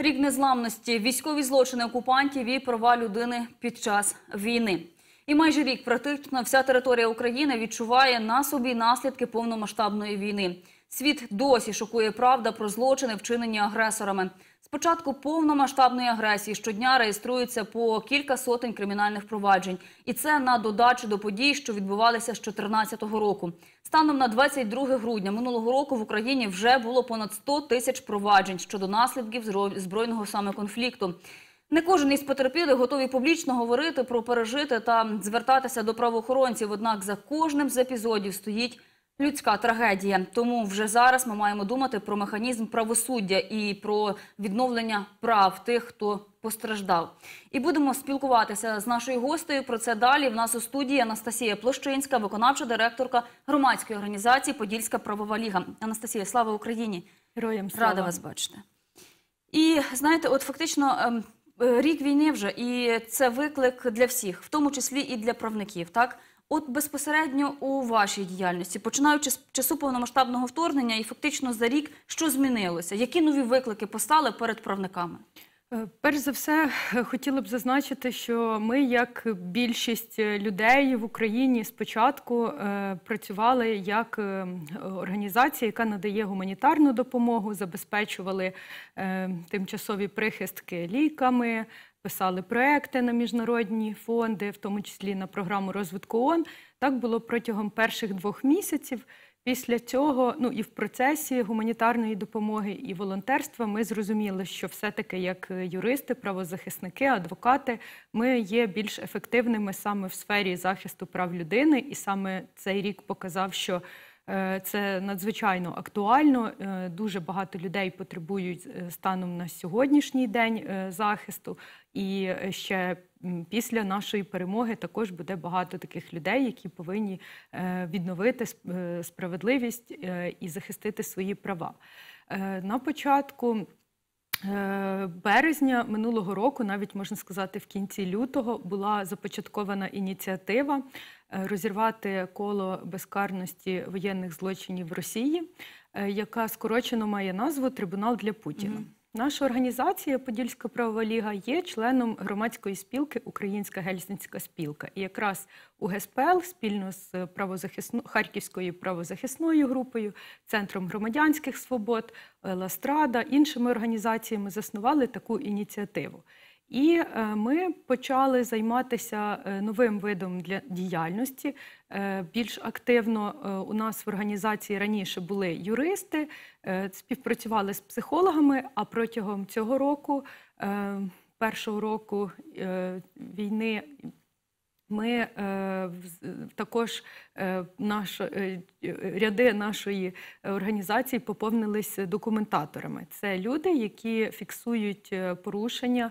Рік незламності, військові злочини окупантів і права людини під час війни. І майже рік практично вся територія України відчуває на собі наслідки повномасштабної війни. Світ досі шокує правда про злочини, вчинені агресорами. Початку повномасштабної агресії щодня реєструється по кілька сотень кримінальних проваджень, і це на додачу до подій, що відбувалися з 2014 року. Станом на 22 грудня минулого року в Україні вже було понад 100 тисяч проваджень щодо наслідків збройного саме конфлікту. Не кожен із потерпілих готовий публічно говорити про пережити та звертатися до правоохоронців. Однак за кожним з епізодів стоїть людська трагедія. Тому вже зараз ми маємо думати про механізм правосуддя і про відновлення прав тих, хто постраждав. І будемо спілкуватися з нашою гостею про це далі. В нас у студії Анастасія Площинська, виконавча директорка громадської організації Подільська правова ліга. Анастасія, слава Україні! Героям слава. Рада вас бачити. І знаєте, от фактично ем, е, рік війни вже, і це виклик для всіх, в тому числі і для правників. Так, от безпосередньо у вашій діяльності, починаючи з часу повномасштабного вторгнення, і фактично за рік, що змінилося? Які нові виклики постали перед правниками? Е, Перш за все, е, хотіла б зазначити, що ми, як більшість е, людей в Україні, спочатку працювали як організація, яка надає гуманітарну допомогу, забезпечували тимчасові прихистки ліками, писали проекти на міжнародні фонди, в тому числі на програму розвитку ООН. Так було протягом перших двох місяців. Після цього, ну і в процесі гуманітарної допомоги і волонтерства, ми зрозуміли, що все-таки як юристи, правозахисники, адвокати, ми є більш ефективними саме в сфері захисту прав людини, і саме цей рік показав, що це надзвичайно актуально. Е, Дуже багато людей потребують е, станом на сьогоднішній день е, захисту, і е, ще після нашої перемоги також буде багато таких людей, які повинні е, відновити е, справедливість е, і захистити свої права. Е, На початку е, березня минулого року, навіть можна сказати, в кінці лютого, була започаткована ініціатива е, розірвати коло безкарності воєнних злочинів в Росії, е, яка скорочено має назву Трибунал для Путіна. Наша організація Подільська правова ліга є членом громадської спілки Українська гельсінська спілка. І якраз у ГСПЛ спільно з правозахисно Харківською правозахисною групою, Центром громадянських свобод, Ластрада, іншими організаціями заснували таку ініціативу. І е, ми почали займатися е, новим видом для діяльності. Е, Більш активно у нас в організації раніше були юристи, співпрацювали з психологами. А протягом цього року, першого року війни, ми також наш, ряди нашої організації поповнились документаторами. Це люди, які фіксують порушення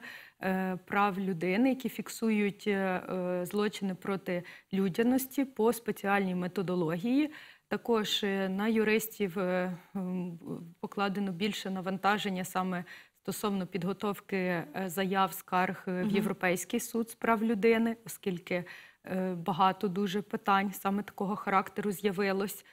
прав людини, які фіксують е, е, злочини проти людяності по спеціальній методології. Також е, на юристів е, покладено більше навантаження саме стосовно підготовки е, заяв скарг е, в Європейський суд з прав людини, оскільки е, багато дуже питань саме такого характеру з'явилось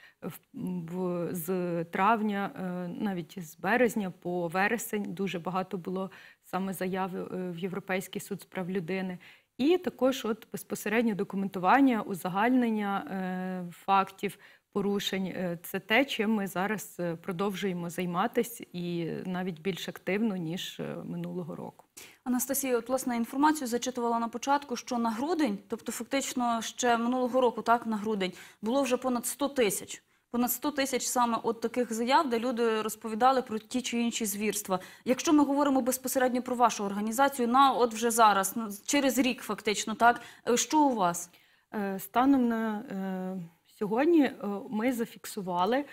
з травня, е, навіть з березня по вересень. Дуже багато було саме заяв е, в Європейський суд з прав людини. І також от безпосередньо документування, узагальнення е, фактів порушень Е, це те, чим ми зараз продовжуємо займатися, і навіть більш активно ніж минулого року. Анастасія, от власне інформацію зачитувала на початку, що на грудень, тобто фактично ще минулого року, так на грудень, було вже понад 100 тисяч. Понад 100 тисяч саме от таких заяв, де люди розповідали про ті чи інші звірства. Якщо ми говоримо безпосередньо про вашу організацію, на от вже зараз, ну, через рік фактично, так е, що у вас? Е, Станом на е, сьогодні ми зафіксували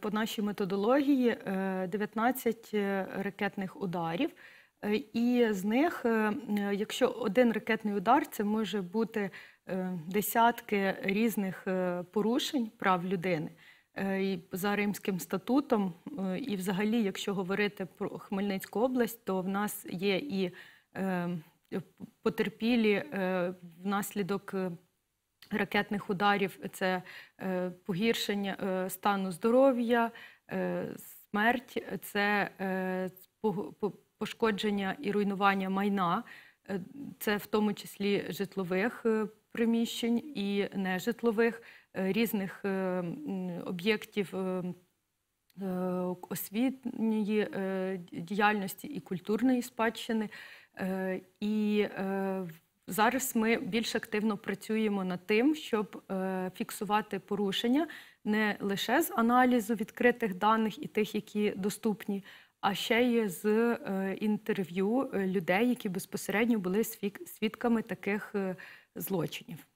по нашій методології е, 19 е, ракетних ударів. І з них, якщо один ракетний удар, це може бути десятки різних порушень прав людини. Е, за Римським статутом, е, і взагалі, якщо говорити про Хмельницьку область, то в нас є і е, потерпілі внаслідок ракетних ударів це погіршення стану здоров'я, смерть, це пошкодження і руйнування майна, це в тому числі житлових приміщень і нежитлових, різних е, об'єктів. е, е, освітньої е, діяльності і культурної спадщини. Е, І е, зараз ми більш активно працюємо над тим, щоб е, фіксувати порушення не лише з аналізу відкритих даних і тих, які доступні, а ще й з е, інтерв'ю е, людей, які безпосередньо були свідками таких е, злочинів.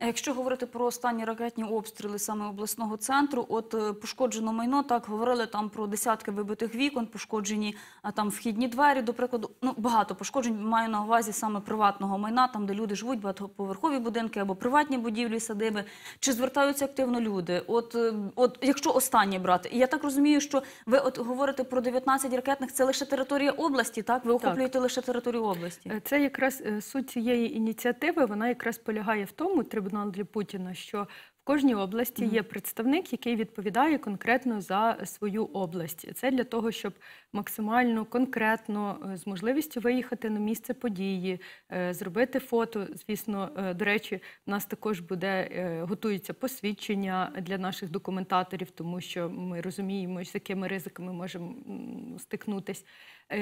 Якщо говорити про останні ракетні обстріли саме обласного центру, от е, пошкоджено майно, так говорили там про десятки вибитих вікон, пошкоджені там вхідні двері, до прикладу, ну багато пошкоджень маю на увазі саме приватного майна, там де люди живуть, багатоповерхові будинки або приватні будівлі, садиби. Чи звертаються активно люди? От, е, от якщо останнє брати, я так розумію, що ви от говорите про 19 ракетних, це лише територія області, так? Ви охоплюєте лише територію області. Е, Це якраз суть цієї ініціативи. Вона якраз полягає в тому, трибунал для Путіна, що в кожній області є представник, який відповідає конкретно за свою область. Це для того, щоб максимально конкретно е, з можливістю виїхати на місце події, е, зробити фото. Звісно, е, до речі, в нас також буде готується посвідчення для наших документаторів, тому що ми розуміємо, з якими ризиками можемо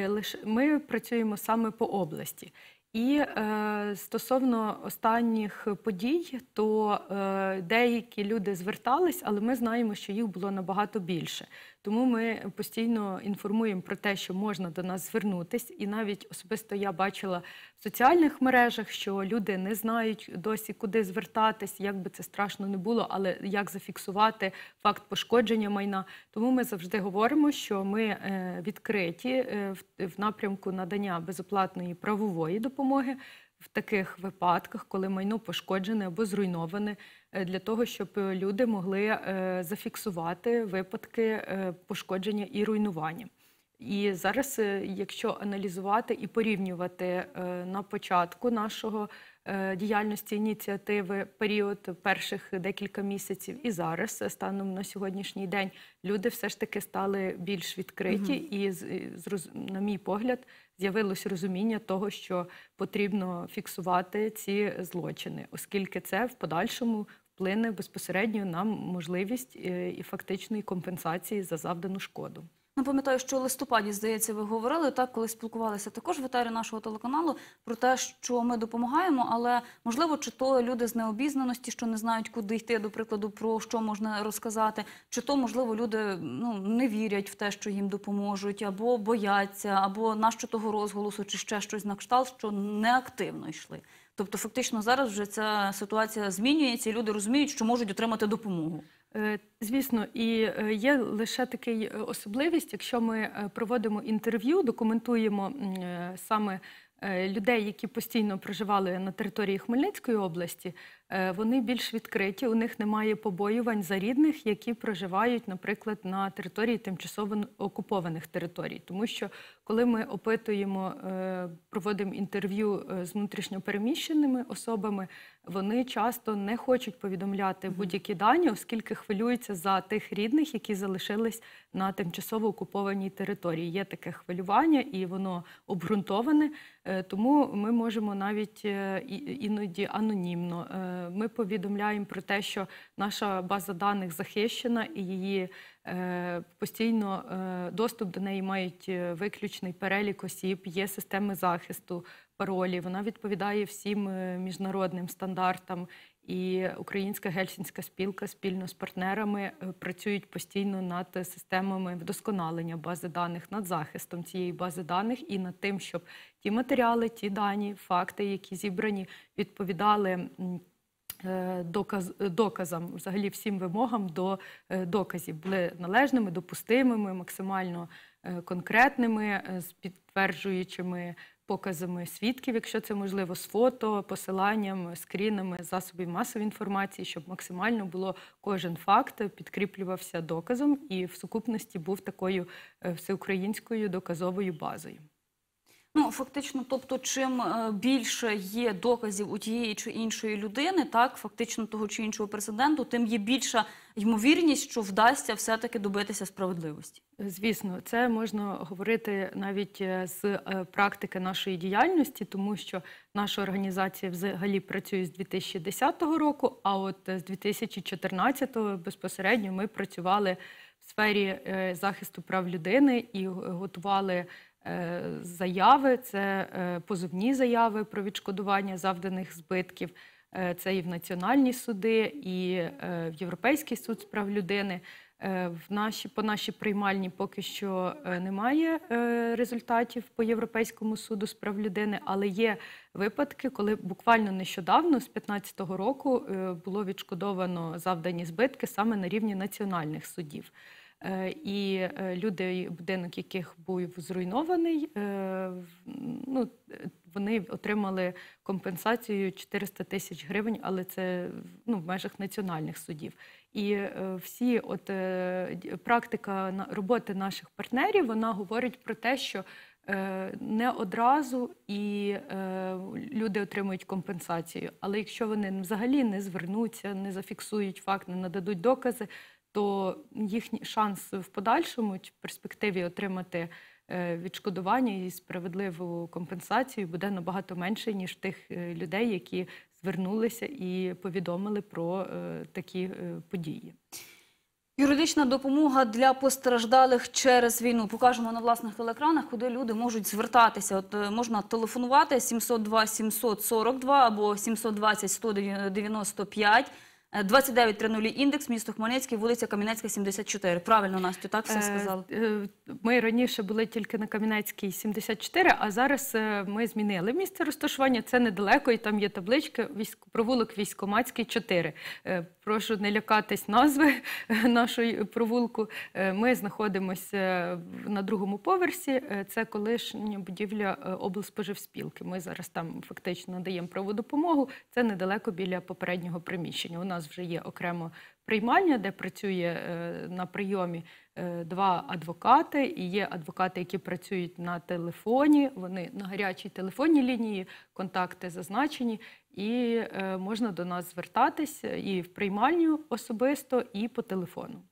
Лише ми працюємо саме по області. І е, стосовно останніх подій, то е, деякі люди звертались, але ми знаємо, що їх було набагато більше. Тому ми постійно інформуємо про те, що можна до нас звернутись. І навіть особисто я бачила в соціальних мережах, що люди не знають досі, куди звертатись, як би це страшно не було, але як зафіксувати факт пошкодження майна. Тому ми завжди говоримо, що ми е, відкриті е, в, напрямку надання безоплатної правової допомоги в таких випадках, коли майно пошкоджене або зруйноване, для того, щоб е, люди могли е, зафіксувати випадки е, пошкодження і руйнування. І зараз, е, якщо аналізувати і порівнювати е, на початку нашого е, діяльності ініціативи період перших декілька місяців і зараз, е, станом на сьогоднішній день, люди все ж таки стали більш відкриті, з- і на мій погляд, з'явилось розуміння того, що потрібно фіксувати ці злочини, оскільки це в подальшому вплине безпосередньо на можливість е, і фактичної компенсації за завдану шкоду. Ну, пам'ятаю, що у листопаді, здається, ви говорили так, коли спілкувалися також в етері нашого телеканалу про те, що ми допомагаємо, але можливо, чи то люди з необізнаності, що не знають, куди йти, до прикладу, про що можна розказати, чи то можливо люди ну не вірять в те, що їм допоможуть, або бояться, або нащо того розголосу, чи ще щось на кшталт, що неактивно йшли. Тобто, фактично, зараз вже ця ситуація змінюється, і люди розуміють, що можуть отримати допомогу. Е, Звісно, і е, є лише така особливість, якщо ми е, проводимо інтерв'ю, документуємо е, саме е, людей, які постійно проживали на території Хмельницької області, е, вони більш відкриті. У них немає побоювань за рідних, які проживають, наприклад, на території тимчасово окупованих територій. Тому що коли ми опитуємо, е, проводимо інтерв'ю е, з внутрішньопереміщеними особами, вони часто не хочуть повідомляти будь-які дані, оскільки хвилюються за тих рідних, які залишились на тимчасово окупованій території. Є таке хвилювання, і воно обґрунтоване. Е, Тому ми можемо навіть е, іноді анонімно. Ми повідомляємо про те, що наша база даних захищена і її е, постійно е, доступ до неї мають е, виключний перелік осіб, є системи захисту паролі. Вона відповідає всім міжнародним стандартам. І Українська гельсінська спілка спільно з партнерами працюють постійно над системами вдосконалення бази даних, над захистом цієї бази даних і над тим, щоб ті матеріали, ті дані, факти, які зібрані, відповідали. Е, Доказ, доказам, взагалі всім вимогам до е, доказів були належними, допустимими, максимально е, конкретними, з підтверджуючими показами свідків, якщо це можливо, з фото, посиланням, скрінами засобів масової інформації, щоб максимально було кожен факт підкріплювався доказом і в сукупності був такою всеукраїнською доказовою базою. Ну, фактично, тобто, чим е, більше є доказів у тієї чи іншої людини, так, фактично того чи іншого прецеденту, тим є більша ймовірність, що вдасться все-таки добитися справедливості. Звісно, це можна говорити навіть е, з е, практики нашої діяльності, тому що наша організація взагалі працює з 2010 року, а от з 2014 безпосередньо ми працювали в сфері захисту прав людини і готували заяви, це е, позовні заяви про відшкодування завданих збитків. Е, Це і в національні суди, і е, в Європейський суд з прав людини. Е, В наші по нашій приймальні поки що е, немає е, результатів по Європейському суду з прав людини, але є випадки, коли буквально нещодавно, з 2015 року, е, було відшкодовано завдані збитки саме на рівні національних судів. Е, І е, люди, будинок яких був зруйнований, е, ну, вони отримали компенсацію 400 тисяч гривень, але це ну, в межах національних судів. І всі, от практика роботи наших партнерів, вона говорить про те, що не одразу і люди отримують компенсацію. Але якщо вони взагалі не звернуться, не зафіксують факт, не нададуть докази, то їхній шанс в подальшому чи перспективі отримати е, відшкодування і справедливу компенсацію буде набагато менше, ніж тих е, людей, які звернулися і повідомили про е, такі події. Юридична допомога для постраждалих через війну. Покажемо на власних телекранах, куди люди можуть звертатися. От можна телефонувати 702 742 або 720 195. Е, 2930 індекс, місто Хмельницький, вулиця Кам'янецька, 74. Правильно, Настю, так все Е, сказали? е, Ми раніше були тільки на Кам'янецькій 74, а зараз е, ми змінили місце розташування. Це недалеко, і там є табличка військ... провулок Військомацький 4. Е, Прошу не лякатись назви нашої провулку. Е, Ми знаходимося на другому поверсі. Е, Це колишня будівля е, облспоживспілки. Ми зараз там фактично надаємо правову допомогу. Це недалеко біля попереднього приміщення. У нас вже є окремо приймальня, де працює е, на прийомі е, два адвокати, і є адвокати, які працюють на телефоні. Вони на гарячій телефонній лінії, контакти зазначені, і е, можна до нас звертатись і в приймальню особисто, і по телефону.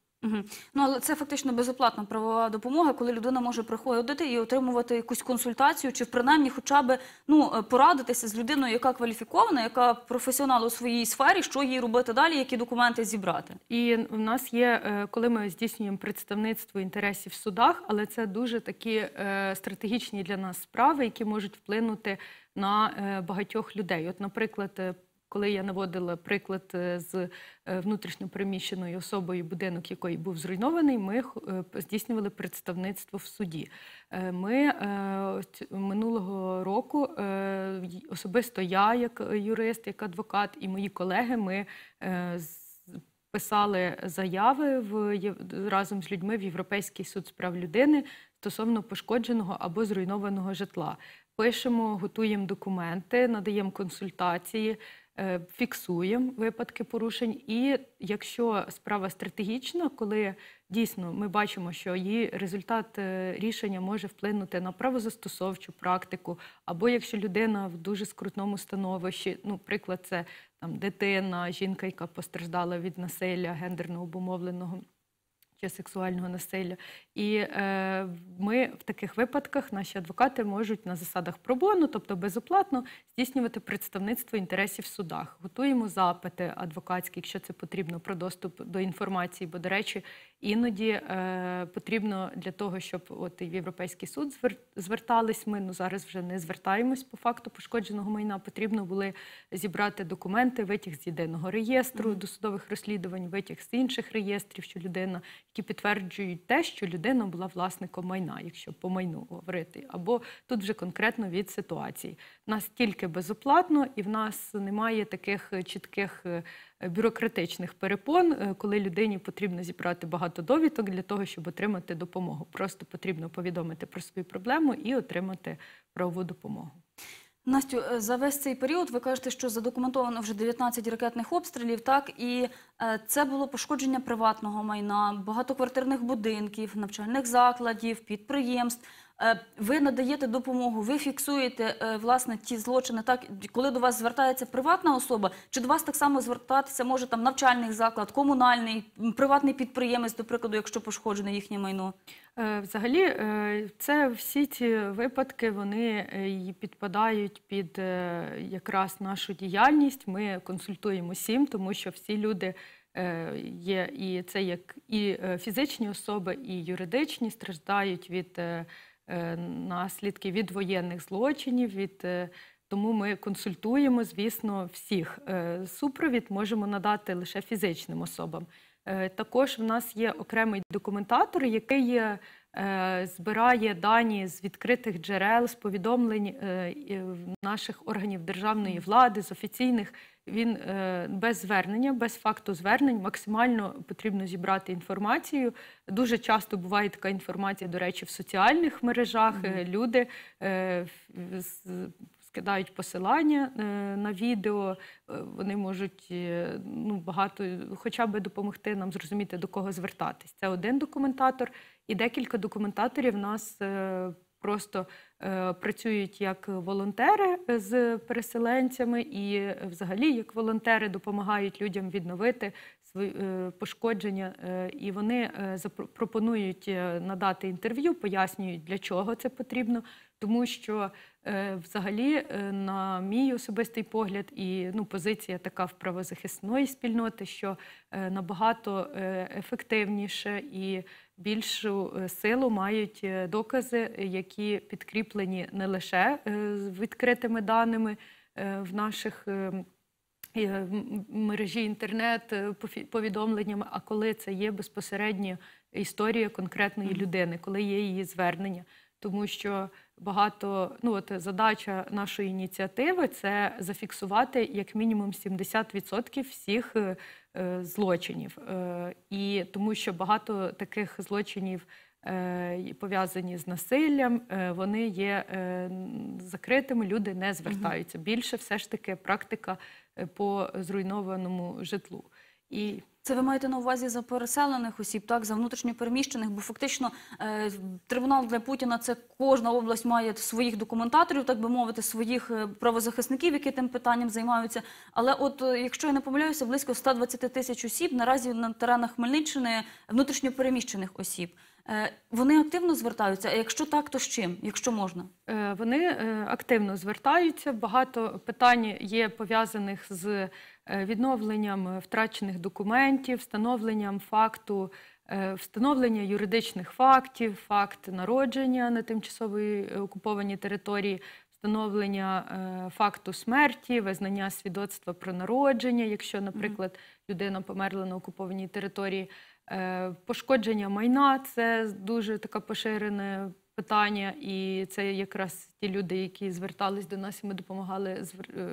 Ну, але це фактично безоплатна правова допомога, коли людина може приходити і отримувати якусь консультацію, чи принаймні хоча б ну, е, порадитися з людиною, яка кваліфікована, яка професіонал у своїй сфері, що їй робити далі, які документи зібрати. І в нас є, е, коли ми здійснюємо представництво інтересів в судах, але це дуже такі е, стратегічні для нас справи, які можуть вплинути на багатьох людей. От, наприклад, коли я наводила приклад е, з е, внутрішньопереміщеною особою, будинок якої був зруйнований, ми е, здійснювали представництво в суді. Ми минулого року особисто я, як юрист, як адвокат, і мої колеги, ми писали заяви в разом з людьми в Європейський суд з прав людини стосовно пошкодженого або зруйнованого житла. Пишемо, готуємо документи, надаємо консультації, фіксуємо випадки порушень. І якщо справа стратегічна, коли дійсно ми бачимо, що її результат е, рішення може вплинути на правозастосовчу практику, або якщо людина в дуже скрутному становищі, ну, приклад, це там дитина, жінка, яка постраждала від насилля гендерно обумовленого чи сексуального насилля. І е, ми в таких випадках, наші адвокати можуть на засадах пробону, тобто безоплатно, здійснювати представництво інтересів в судах. Готуємо запити адвокатські, якщо це потрібно, про доступ до інформації. Бо, до речі, іноді е, потрібно для того, щоб от і в Європейський суд звер- звертались. Ми ну зараз вже не звертаємось по факту пошкодженого майна. Потрібно були зібрати документи, витяг з єдиного реєстру досудових розслідувань, витяг з інших реєстрів, що людина, які підтверджують те, що людина була власником майна, якщо по майну говорити, або тут вже конкретно від ситуації. Нас тільки безоплатно, і в нас немає таких чітких е, бюрократичних перепон, е, коли людині потрібно зібрати багато довідок для того, щоб отримати допомогу. Просто потрібно повідомити про свою проблему і отримати правову допомогу. Настю, е, за весь цей період ви кажете, що задокументовано вже 19 ракетних обстрілів, так і е, це було пошкодження приватного майна, багатоквартирних будинків, навчальних закладів, підприємств. Е, Ви надаєте допомогу, ви фіксуєте е, власне ті злочини, так коли до вас звертається приватна особа, чи до вас так само звертатися може там навчальний заклад, комунальний, приватний підприємець, до прикладу, якщо пошкоджене їхнє майно? Е, Взагалі, це всі ці випадки вони підпадають під якраз нашу діяльність. Ми консультуємо всім, тому що всі люди є, і це як і фізичні особи, і юридичні страждають від е, е, від воєнних злочинів. Від е, тому ми консультуємо, звісно, всіх. Е, Супровід можемо надати лише фізичним особам. Також в нас є окремий документатор, який збирає дані з відкритих джерел, з повідомлень наших органів державної влади, з офіційних. Він е, без звернення, без факту звернень максимально потрібно зібрати інформацію. Дуже часто буває така інформація, до речі, в соціальних мережах. Е, Люди е, скидають посилання на відео, вони можуть ну, багато хоча б допомогти нам зрозуміти, до кого звертатись. Це один документатор, і декілька документаторів нас просто е, працюють як волонтери з переселенцями, і е, взагалі як волонтери допомагають людям відновити свої е, пошкодження. Е, І вони е, пропонують е, надати інтерв'ю, пояснюють, для чого це потрібно, тому що е, взагалі, е, на мій особистий погляд, і ну, позиція така в правозахисної спільноти, що е, набагато е, ефективніше і більшу е, силу мають е, докази, які підкріплені не лише е, відкритими даними в наших. мережі інтернет повідомленнями, а коли це є безпосередньо історія конкретної людини, коли є її звернення. Тому що багато ну от задача нашої ініціативи це зафіксувати як мінімум 70% всіх е, е, злочинів. Е, І тому що багато таких злочинів пов'язані з насиллям, вони є закритими, люди не звертаються. Більше все ж таки практика по зруйнованому житлу. І Це ви маєте на увазі за переселених осіб, так за внутрішньопереміщених, бо фактично е, трибунал для Путіна це кожна область має своїх документаторів, так би мовити, своїх е, правозахисників, які тим питанням займаються. Але от е, якщо я не помиляюся, близько 120 тисяч осіб наразі на теренах Хмельниччини внутрішньопереміщених осіб. Е, вони активно звертаються. А якщо так, то з чим, якщо можна? Е, Вони е, активно звертаються. Багато питань є пов'язаних з відновленням втрачених документів, встановленням факту, встановлення юридичних фактів, факт народження на тимчасовій окупованій території. Встановлення е, факту смерті, визнання свідоцтва про народження, якщо, наприклад, людина померла на окупованій території, Пошкодження майна це дуже таке поширене питання, і це якраз ті люди, які звертались до нас, і ми допомагали е,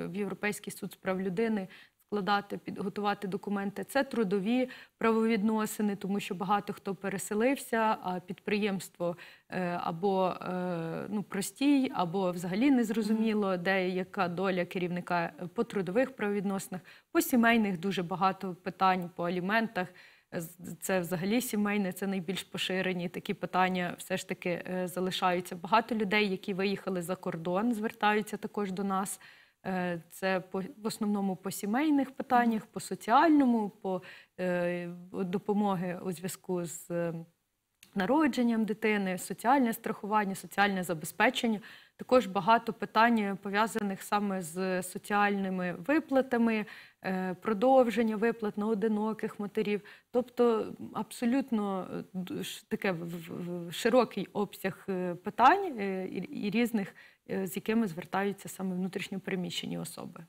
в Європейський суд з прав людини складати, підготувати документи. Це трудові правовідносини, тому що багато хто переселився, а підприємство е, або е, ну, простій, або взагалі незрозуміло, де яка доля керівника по трудових правовідносинах, по сімейних дуже багато питань, по аліментах. Це взагалі сімейне, це найбільш поширені такі питання. Все ж таки е, залишаються. Багато людей, які виїхали за кордон, звертаються також до нас. Е, Це по в основному по сімейних питаннях, по соціальному, по е, допомоги у зв'язку з народженням дитини, соціальне страхування, соціальне забезпечення. Також багато питань пов'язаних саме з соціальними виплатами, е, продовження виплат на одиноких матерів. Тобто абсолютно е, таке широкий обсяг е, питань е, і різних, е, з якими звертаються саме внутрішньопереміщені особи.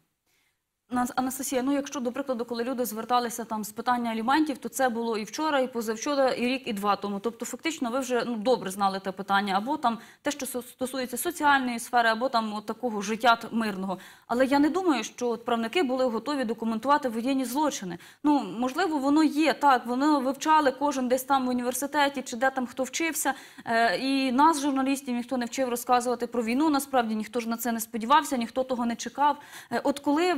Нас- Анастасія, ну якщо до прикладу, коли люди зверталися там з питання аліментів, то це було і вчора, і позавчора, і рік, і два тому. Тобто, фактично, ви вже ну добре знали те питання, або там те, що стосується соціальної сфери, або там такого життя мирного. Але я не думаю, що правники були готові документувати воєнні злочини. Ну можливо, воно є так. Вони вивчали кожен десь там в університеті, чи де там хто вчився. Е, і нас, журналістів, ніхто не вчив розказувати про війну. Насправді ніхто ж на це не сподівався, ніхто того не чекав. Е, от коли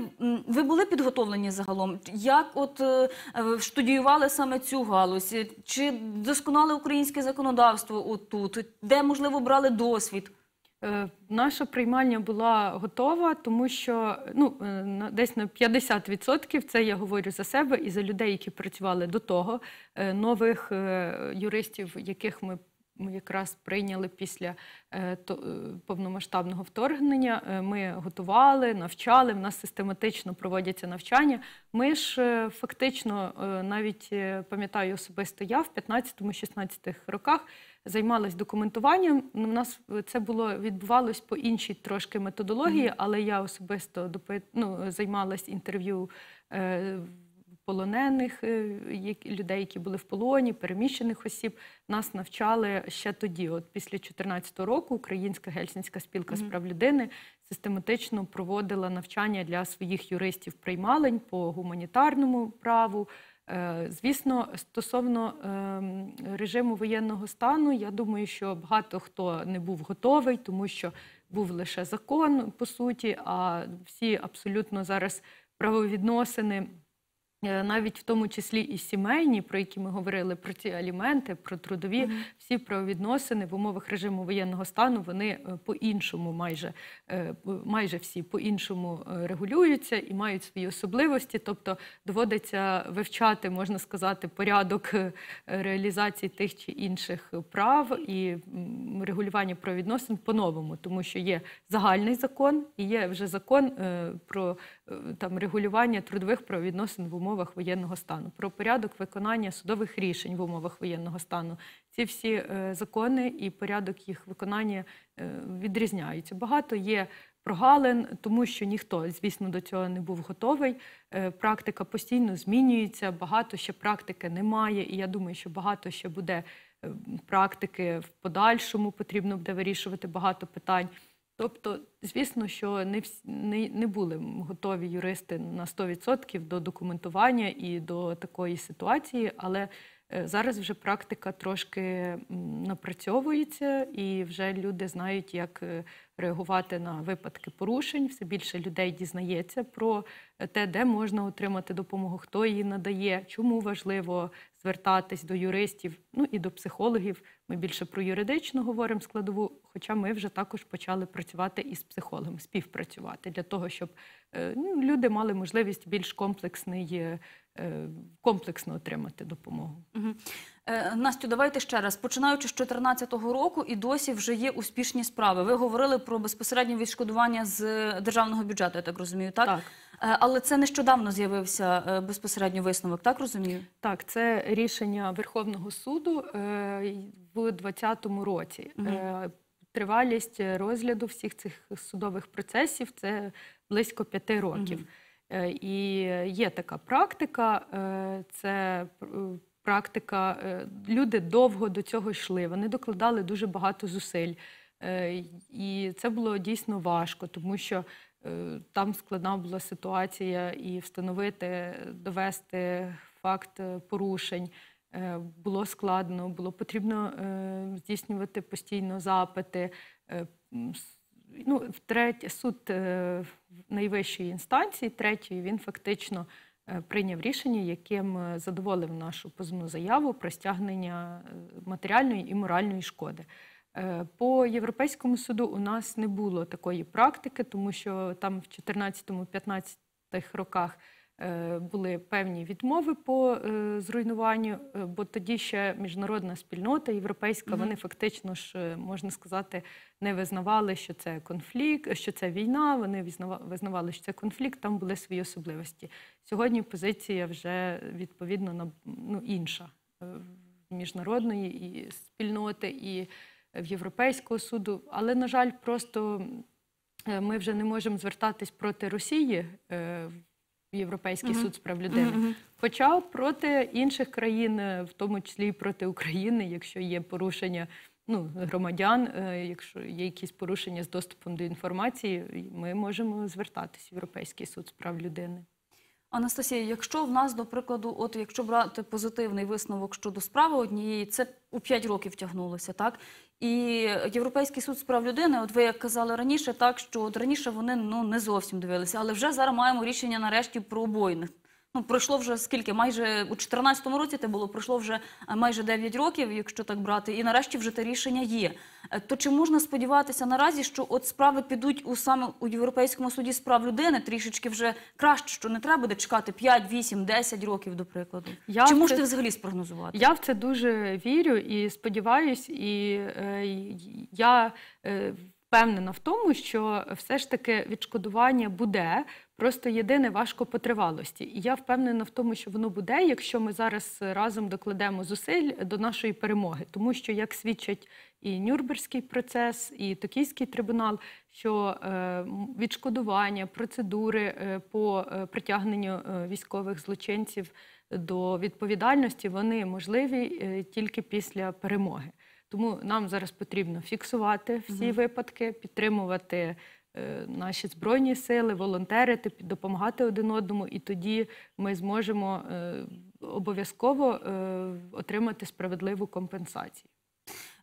ви були підготовлені загалом? Як от е, е, студіювали саме цю галузь? Чи досконали українське законодавство отут? Де можливо брали досвід? Е, Наша приймальня була готова, тому що ну, е, десь на 50% це я говорю за себе і за людей, які працювали до того, е, нових е, юристів, яких ми ми якраз прийняли після е, е, повномасштабного вторгнення. Е, Ми готували, навчали. В нас систематично проводяться навчання. Ми ж фактично навіть пам'ятаю особисто я в 15-16 роках займалась документуванням. Ну, У нас це було відбувалось по іншій трошки методології, але я особисто ну, займалась інтерв'ю. Полонених е, людей, які були в полоні, переміщених осіб, нас навчали ще тоді. От після 2014 року Українська гельсінська спілка з прав людини систематично проводила навчання для своїх юристів приймалень по гуманітарному праву. Е, Звісно, стосовно ем, режиму воєнного стану, я думаю, що багато хто не був готовий, тому що був лише закон по суті, а всі абсолютно зараз правовідносини. Е, Навіть в тому числі і сімейні, про які ми говорили, про ці аліменти, про трудові, всі правовідносини в умовах режиму воєнного стану вони е, по-іншому, майже е, майже всі по-іншому регулюються і мають свої особливості. Тобто доводиться вивчати, можна сказати, порядок реалізації тих чи інших прав і регулювання правовідносин по-новому, тому що є загальний закон і є вже закон про там регулювання трудових правовідносин в умовах воєнного стану, про порядок виконання судових рішень в умовах воєнного стану. Ці всі е, закони і порядок їх виконання е, відрізняються. Багато є прогалин, тому що ніхто, звісно, до цього не був готовий. Е, Практика постійно змінюється, багато ще практики немає, і я думаю, що багато ще буде е, практики в подальшому. Потрібно буде вирішувати багато питань. Тобто, звісно, що не, всі, не, не були готові юристи на 100% до документування і до такої ситуації, але е, зараз вже практика трошки напрацьовується, і вже люди знають, як е, реагувати на випадки порушень. Все більше людей дізнається про те, де можна отримати допомогу, хто її надає, чому важливо звертатись до юристів, ну і до психологів. Ми більше про юридичну говоримо складову, хоча ми вже також почали працювати із психологом, співпрацювати для того, щоб е, ну, люди мали можливість більш комплексний, е, е, комплексно отримати допомогу. Е, Настю, давайте ще раз. Починаючи з 2014 року і досі вже є успішні справи. Ви говорили про безпосереднє відшкодування з державного бюджету, я так розумію, так? Так. Е, Але це нещодавно з'явився е, безпосередньо висновок, так розумію? Так, це рішення Верховного суду е, в 2020 році. Тривалість розгляду всіх цих судових процесів це близько п'яти років. І є така практика. Це практика. Люди довго до цього йшли. Вони докладали дуже багато зусиль. І це було дійсно важко, тому що там складна була ситуація і встановити, довести факт е, порушень. е, Було складно, було потрібно е, здійснювати постійно запити. Е, Ну, втретє, суд е, найвищої інстанції, третьої, він фактично е, прийняв рішення, яким е, задоволив нашу позовну заяву про стягнення е, матеріальної і моральної шкоди. Е, По Європейському суду у нас не було такої практики, тому що там в 14-15 роках е, були певні відмови по е, зруйнуванню, бо тоді ще міжнародна спільнота європейська, вони фактично ж можна сказати не визнавали, що це конфлікт, що це війна. Вони визнавали, що це конфлікт. Там були свої особливості. Сьогодні позиція вже відповідно на ну інша міжнародної і спільноти, і в Європейського суду. Але на жаль, просто е, ми вже не можемо звертатись проти Росії е, в Європейський Мгм. суд з прав людини. Мгм. Хоча проти інших країн, е, в тому числі і проти України, якщо є порушення ну, громадян, якщо є якісь порушення з доступом до інформації, ми можемо звертатись в Європейський суд з прав людини. Анастасія, якщо в нас, до прикладу, от якщо брати позитивний висновок щодо справи однієї, це у 5 років тягнулося, так? І Європейський суд з прав людини, от ви як казали раніше, так що от раніше вони ну не зовсім дивилися, але вже зараз маємо рішення нарешті про обоїних. Ну, пройшло вже скільки? Майже у 2014 році це було, пройшло вже е, майже 9 років, якщо так брати, і нарешті вже те рішення є. Е, То чи можна сподіватися наразі, що от справи підуть у саме у Європейському суді з прав людини трішечки вже краще, що не треба буде чекати 5, 8, 10 років, до прикладу? Я чи в можете це- взагалі спрогнозувати? Я в це дуже вірю і сподіваюсь, і е, я е, впевнена в тому, що все ж таки відшкодування буде. Просто єдине важко по тривалості. І я впевнена в тому, що воно буде, якщо ми зараз разом докладемо зусиль до нашої перемоги. Тому що, як свідчать і Нюрнберзький процес, і Токійський трибунал, що е, відшкодування, процедури е, по е, притягненню е, військових злочинців до відповідальності, вони можливі е, тільки після перемоги. Тому нам зараз потрібно фіксувати всі Мгм. випадки, підтримувати е, наші збройні сили, волонтерити, допомагати один одному, і тоді ми зможемо е, обов'язково е, отримати справедливу компенсацію.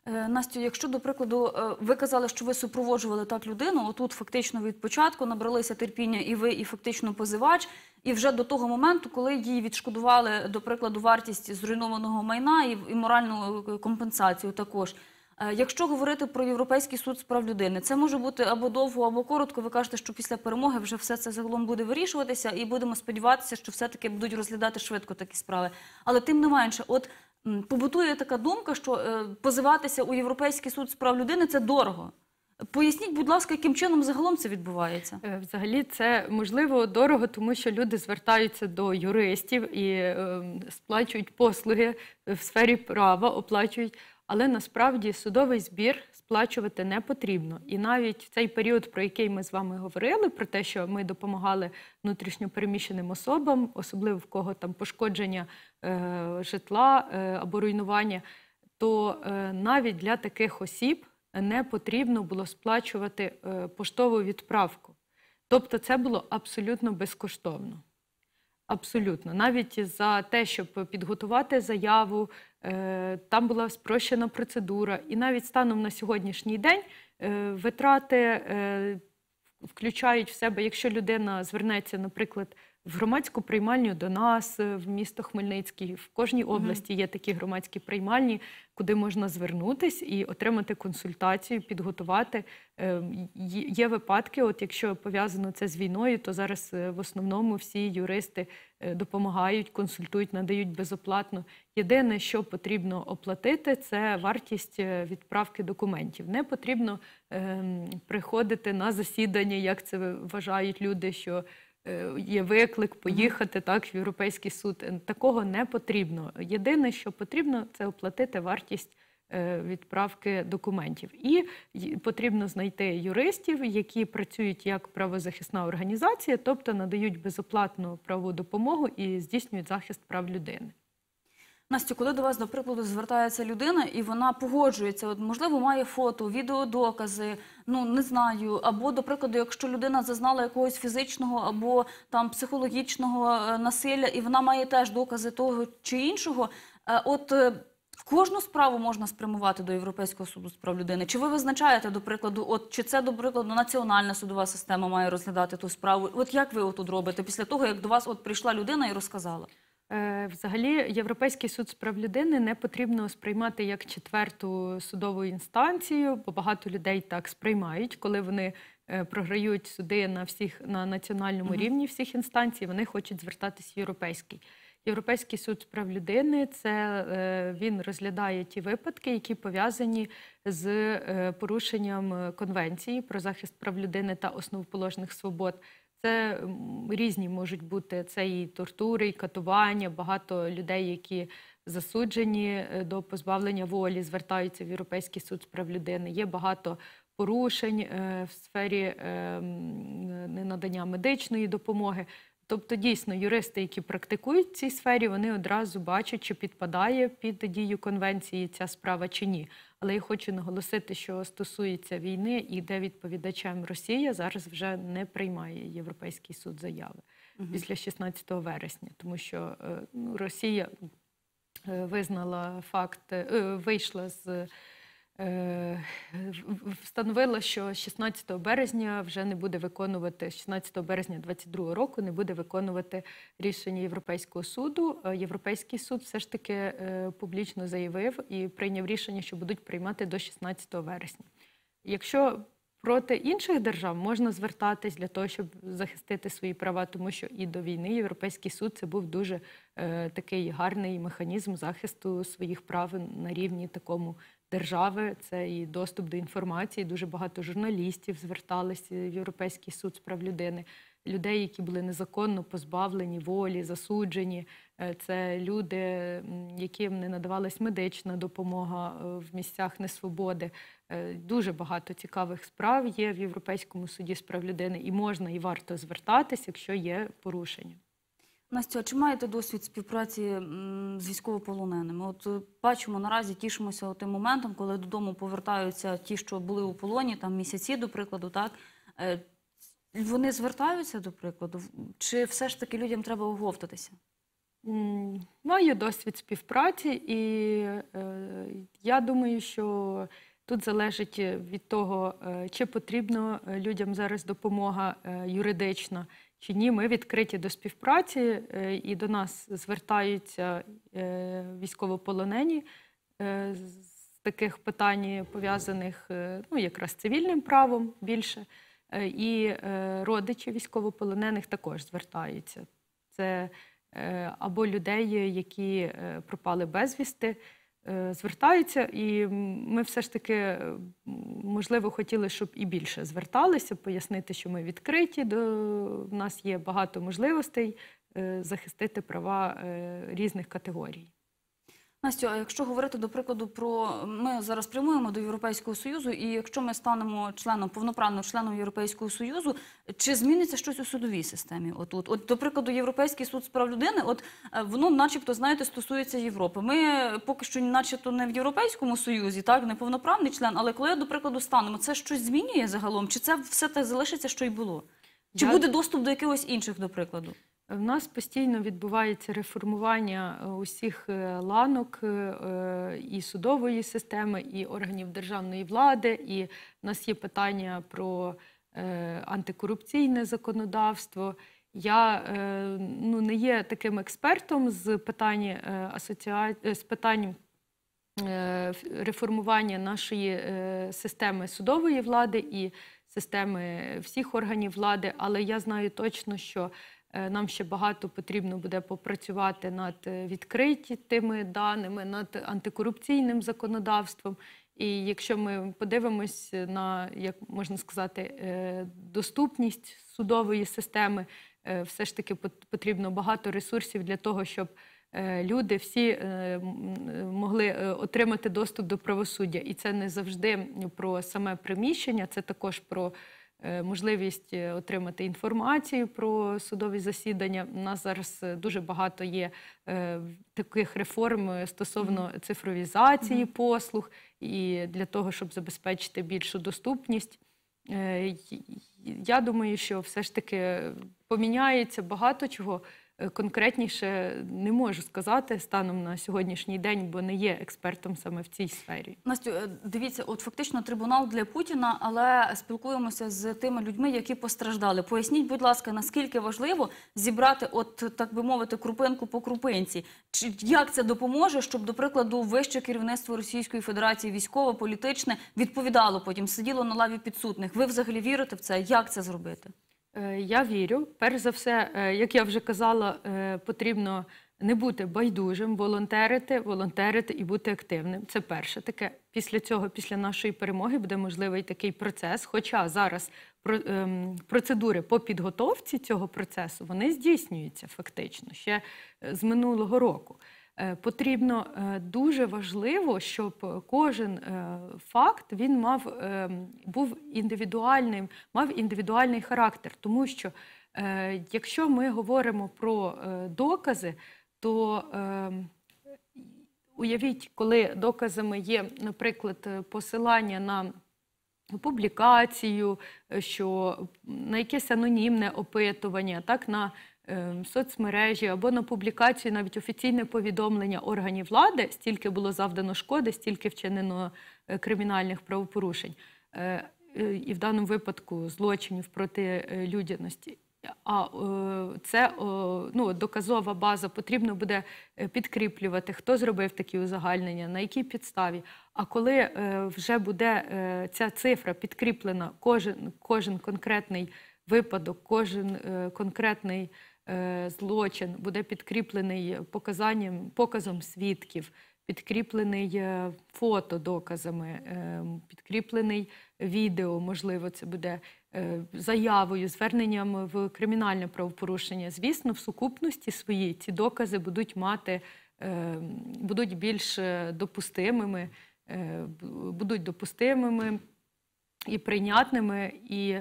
Е, Настю, якщо до прикладу, е, ви казали, що ви супроводжували так людину, отут фактично від початку набралися терпіння і ви, і фактично позивач, і вже до того моменту, коли їй відшкодували, до прикладу, вартість зруйнованого майна і, і моральну е, компенсацію також. Е, Якщо говорити про Європейський суд з прав людини, це може бути або довго, або коротко. Ви кажете, що після перемоги вже все це загалом буде вирішуватися, і будемо сподіватися, що все-таки будуть розглядати швидко такі справи. Але тим не менше, от побутує така думка, що е, позиватися у Європейський суд з прав людини це дорого. Поясніть, будь ласка, яким чином загалом це відбувається? Е, Взагалі це можливо дорого, тому що люди звертаються до юристів і е, сплачують послуги в сфері права, оплачують. Але насправді судовий збір сплачувати не потрібно. І навіть в цей період, про який ми з вами говорили, про те, що ми допомагали внутрішньопереміщеним особам, особливо в кого там пошкодження е, житла е, або руйнування, то е, навіть для таких осіб не потрібно було сплачувати е, поштову відправку. Тобто це було абсолютно безкоштовно. Абсолютно. Навіть за те, щоб підготувати заяву, там була спрощена процедура. І навіть станом на сьогоднішній день е, витрати е, включають в себе, якщо людина звернеться, наприклад, в громадську приймальню до нас, е, в місто Хмельницький, в кожній області є такі громадські приймальні, куди можна звернутись і отримати консультацію, підготувати. Е, Є випадки, от якщо пов'язано це з війною, то зараз е, в основному всі юристи допомагають, консультують, надають безоплатно. Єдине, що потрібно оплатити, це вартість відправки документів. Не потрібно ем, приходити на засідання, як це вважають люди, що є виклик поїхати так в Європейський суд. Е, Такого не потрібно. Єдине, що потрібно, це оплатити вартість е, відправки документів. І потрібно знайти юристів, які працюють як правозахисна організація, тобто надають безоплатну правову допомогу і здійснюють захист прав людини. Настю, коли до вас, до прикладу, звертається людина і вона погоджується, от можливо, має фото, відеодокази, ну не знаю, або до прикладу, якщо людина зазнала якогось фізичного або там психологічного е, насилля, і вона має теж докази того чи іншого, е, от. е, Кожну справу можна спрямувати до Європейського суду з прав людини. Чи ви визначаєте, до прикладу, от чи це, до прикладу, національна судова система має розглядати ту справу? От як ви отут робите після того, як до вас от прийшла людина і розказала? Е, Взагалі, Європейський суд з прав людини не потрібно сприймати як четверту судову інстанцію, бо багато людей так сприймають, коли вони е, програють суди на всіх на національному Мгм. рівні всіх інстанцій, вони хочуть звертатись в європейський. Європейський суд з прав людини це е, він розглядає ті випадки, які пов'язані з порушенням конвенції про захист прав людини та основоположних свобод. Це різні можуть бути це і тортури, і катування. Багато людей, які засуджені е, до позбавлення волі, звертаються в Європейський суд з прав людини. Є багато порушень е, в сфері е, м, ненадання медичної допомоги. Тобто, дійсно, юристи, які практикують в цій сфері, вони одразу бачать, чи підпадає під дію конвенції ця справа чи ні. Але я хочу наголосити, що стосується війни і де відповідачем Росія зараз вже не приймає Європейський суд заяви. після 16 вересня, тому що е, ну, Росія е, визнала факт, е, вийшла з. Е, Встановила, що 16 березня вже не буде виконувати 16 березня 22 року не буде виконувати рішення Європейського суду. Е, Європейський суд все ж таки е, публічно заявив і прийняв рішення, що будуть приймати до 16 вересня. Якщо проти інших держав можна звертатись для того, щоб захистити свої права, тому що і до війни Європейський суд це був дуже такий гарний механізм захисту своїх прав на рівні такому держави. Це і доступ до інформації. Дуже багато журналістів зверталися в Європейський суд з прав людини. Людей, які були незаконно позбавлені волі, засуджені. Е, Це люди, яким не надавалась медична допомога е, в місцях несвободи. Е, Дуже багато цікавих справ є в Європейському суді з прав людини, і можна і варто звертатись, якщо є порушення. Настя, чи маєте досвід співпраці з військовополоненими? От е, бачимо наразі, тішимося тим моментом, коли додому повертаються ті, що були у полоні, там місяці, до прикладу, так Е, вони звертаються до прикладу, чи все ж таки людям треба оговтатися? Маю досвід співпраці, і е, я думаю, що тут залежить від того, чи потрібно людям зараз допомога юридична, чи ні. Ми відкриті до співпраці, е, і до нас звертаються е, військовополонені е, з таких питань, пов'язаних ну, якраз цивільним правом більше. І родичі військовополонених також звертаються. Це або людей, які пропали безвісти, звертаються, і ми все ж таки, е, можливо, хотіли, щоб і більше зверталися, пояснити, що ми відкриті. До в нас є багато можливостей е, захистити права е, різних категорій. Настю, а якщо говорити до прикладу про ми зараз прямуємо до Європейського союзу, і якщо ми станемо членом повноправним членом Європейського союзу, чи зміниться щось у судовій системі? Отут, от до прикладу, Європейський суд з прав людини, от е, воно, начебто, знаєте, стосується Європи. Ми поки що, начебто, не в Європейському союзі, так не повноправний член, але коли до прикладу станемо, це щось змінює загалом? Чи це все те залишиться, що й було? Чи буде доступ до якихось інших, до прикладу? В нас постійно відбувається реформування е, усіх е, ланок е, і судової системи, і органів державної влади. І в нас є питання про антикорупційне законодавство. Я ну, не є таким експертом з питань асоціа... з питань реформування нашої системи судової влади і системи всіх органів влади, але я знаю точно, що нам ще багато потрібно буде попрацювати над е, відкритими даними, над антикорупційним законодавством. І якщо ми подивимось на, як можна сказати, е, доступність судової системи, е, все ж таки потрібно багато ресурсів для того, щоб е, люди всі е, е, могли е, отримати доступ до правосуддя. І це не завжди про саме приміщення, це також про е, можливість е, отримати інформацію про судові засідання. У нас зараз е, дуже багато є е, таких реформ е, стосовно цифровізації послуг, і для того, щоб забезпечити більшу доступність. Е, Я думаю, що все ж таки поміняється багато чого. Е, Конкретніше не можу сказати станом на сьогоднішній день, бо не є експертом саме в цій сфері. Настю, е, дивіться, от фактично трибунал для Путіна, але спілкуємося з тими людьми, які постраждали. Поясніть, будь ласка, наскільки важливо зібрати, от так би мовити, крупинку по крупинці? Чи як це допоможе, щоб, до прикладу, вище керівництво Російської Федерації, військове, політичне, відповідало потім, сиділо на лаві підсудних? Ви взагалі вірите в це? Як це зробити? Е, Я вірю. Перш за все, е, як я вже казала, е, потрібно не бути байдужим, волонтерити, волонтерити і бути активним. Це перше таке. Після цього, після нашої перемоги, буде можливий такий процес. Хоча зараз ем, процедури по підготовці цього процесу вони здійснюються фактично ще з минулого року. Е, Потрібно е, дуже важливо, щоб кожен е, факт він мав ем, був індивідуальним, мав індивідуальний характер, тому що якщо ми говоримо про докази, то ем, уявіть, коли доказами є, наприклад, посилання на публікацію, що на якесь анонімне опитування, так на соцмережі або на публікацію навіть офіційне повідомлення органів влади, стільки було завдано шкоди, стільки вчинено е, кримінальних правопорушень, е, е, і в даному випадку злочинів проти людяності. А це ну, доказова база потрібно буде підкріплювати, хто зробив такі узагальнення, на якій підставі. А коли вже буде ця цифра підкріплена, кожен, кожен конкретний випадок, кожен е, конкретний е, злочин буде підкріплений показанням, показом свідків, підкріплений е, фотодоказами, е, підкріплений відео, можливо, це буде заявою, зверненням в кримінальне правопорушення. Звісно, в сукупності своїй ці докази будуть мати, будуть більш допустимими, будуть допустимими і прийнятними, і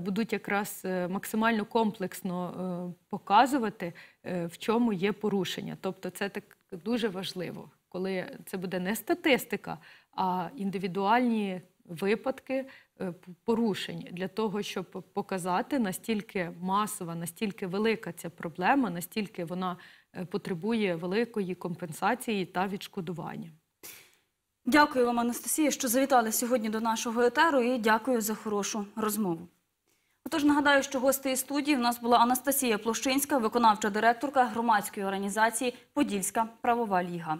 будуть якраз е, максимально комплексно е, показувати, е, в чому є порушення. Тобто, це так дуже важливо, коли це буде не статистика, а індивідуальні випадки е, порушень для того, щоб показати настільки масова, настільки велика ця проблема, настільки вона е, потребує великої компенсації та відшкодування. Дякую вам, Анастасія, що завітали сьогодні до нашого етеру і дякую за хорошу розмову. Отож, нагадаю, що гостею студії в нас була Анастасія Площинська, виконавча директорка громадської організації Подільська правова ліга.